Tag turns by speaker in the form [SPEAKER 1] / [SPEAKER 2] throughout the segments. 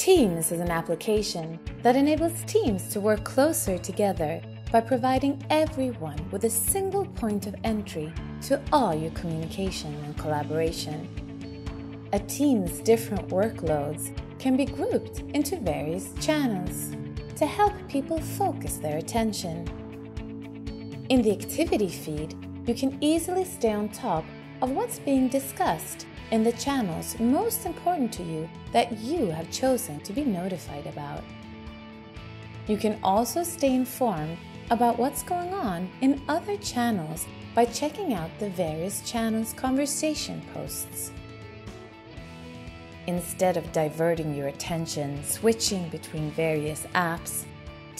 [SPEAKER 1] Teams is an application that enables teams to work closer together by providing everyone with a single point of entry to all your communication and collaboration. A team's different workloads can be grouped into various channels to help people focus their attention. In the activity feed, you can easily stay on top of what's being discussed in the channels most important to you that you have chosen to be notified about. You can also stay informed about what's going on in other channels by checking out the various channels' conversation posts. Instead of diverting your attention switching between various apps,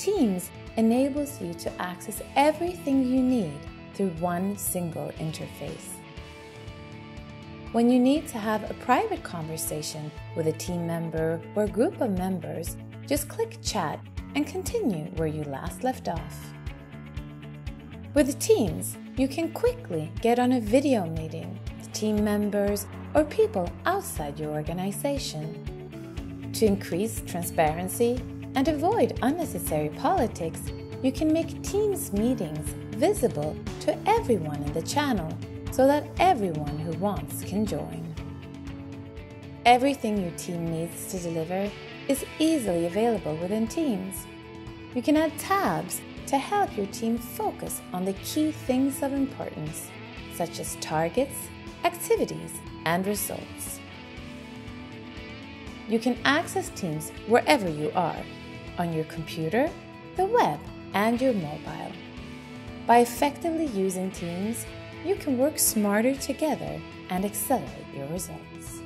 [SPEAKER 1] Teams enables you to access everything you need through one single interface. When you need to have a private conversation with a team member or group of members, just click Chat and continue where you last left off. With Teams, you can quickly get on a video meeting with team members or people outside your organization. To increase transparency and avoid unnecessary politics, you can make Teams meetings visible to everyone in the channel so that everyone who wants can join. Everything your team needs to deliver is easily available within Teams. You can add tabs to help your team focus on the key things of importance, such as targets, activities, and results. You can access Teams wherever you are on your computer, the web, and your mobile. By effectively using Teams, you can work smarter together and accelerate your results.